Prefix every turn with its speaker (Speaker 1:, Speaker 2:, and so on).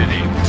Speaker 1: City.